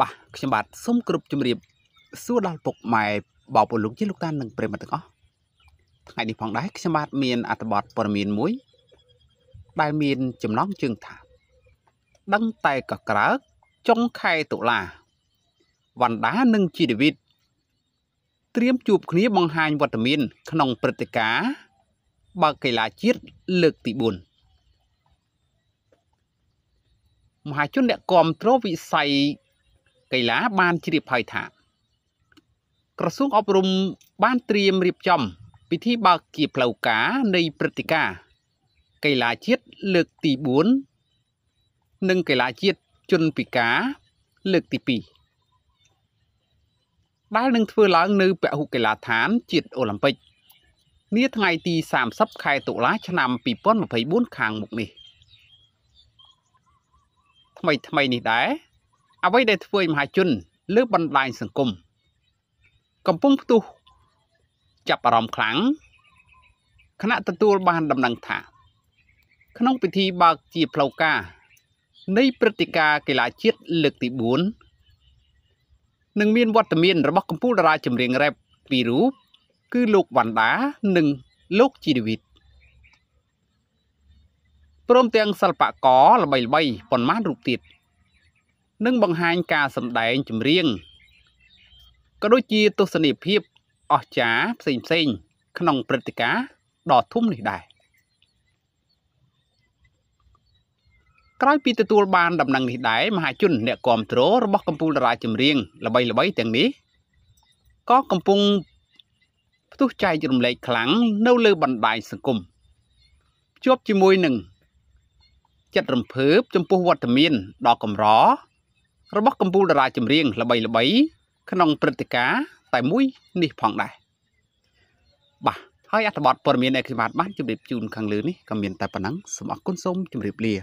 បាទខ្ញុំបាទសូមគ្រប់ជម្រាបសួរដល់ពុកម៉ែបងប្អូនលោកជាលោកតានិងប្រិយមិត្តទាំងអស់ថ្ងៃនេះផងដែរខ្ញុំបាទមានអត្ថបទព័ត៌មានមួយ ដែលមានចំណងជើងថាដឹងតែកក្រើកចុងខែតុលាវណ្ដានិងជីដេវីតត្រៀមជួបគ្នាបង្ហាញវត្តមាន ក្នុងព្រឹត្តិការណ៍បើកកីឡាជាតិលើកទី4មហាជនអ្នកគាំទ្រវិស័យ កីឡាបានជ្រាបហើយថាក្រសួងអប់រំបានត្រៀមរៀបចំ ពិធីបើកជាផ្លូវការនៃព្រឹត្តិការណ៍កីឡាជាតិលើកទី4និងកីឡាជាតិជនពិការលើកទី2ដែលនឹងធ្វើឡើងនៅពហុកីឡដ្ឋានជាតិអូឡ িম্প ិកនាថ្ងៃទី30ខែតុលាឆ្នាំ2024ខាងមុខនេះថ្មីថ្មីនេះដែរ អ្វីដែលធ្វើឲ្យមហាជនលើបណ្ដាញសង្គមកំពុងផ្ទុះចាប់អារម្មណ៍ខ្លាំងគណៈទទួលបានដំណឹងថា ក្នុងពិធីបើកជាផ្លូវការនៃព្រឹត្តិការណ៍កីឡាជាតិលើកទី4នឹងមានវត្តមានរបស់កម្ពុជាតារាចម្រៀងរ៉េបពីររូបគឺលោកវណ្ដានិងលោកជីរីវិតព្រមទាំងសិល្បករល្បីៗប៉ុន្មានរូបទៀត និងបង្ហាញការសម្ដែងចម្រៀងក៏ដូចជាទស្សនីយភាពអស្ចារ្យផ្សេងផ្សេងក្នុងព្រឹត្តិការណ៍ដ៏ធំនេះដែរក្រោយពីទទួលបានដំណឹងនេះដែរមហាជនអ្នកគាំទ្ររបស់កម្ពុជាតារាចម្រៀងល្បីល្បីទាំងនេះក៏កំពុងផ្ទុះចែករំលែកខ្លាំងនៅលើបណ្ដាញសង្គមជាប់ជាមួយនឹងចិត្តរំភើបចំពោះវត្តមានដ៏កម្រ របស់កម្ពុជាតារាចម្រៀងល្បីៗក្នុងព្រឹត្តិការណ៍តែមួយនេះផងដែរបាទហើយអត្ថបទព័ត៌មានដែលខ្ញុំបានជម្រាបជូនខាងលើនេះក៏មានតែប៉ុណ្ណឹងសូមអរគុណសូមជម្រាបលា